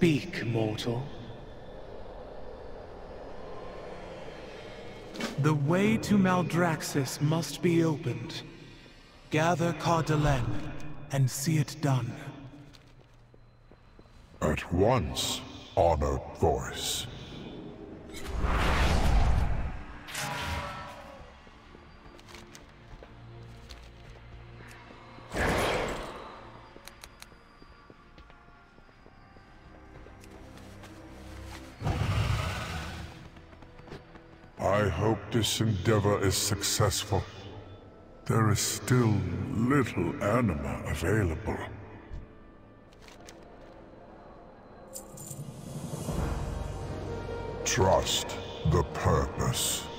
Speak, mortal. The way to Maldraxxus must be opened. Gather Cardolen and see it done. At once, honored voice. I hope this endeavor is successful. There is still little anima available. Trust the purpose.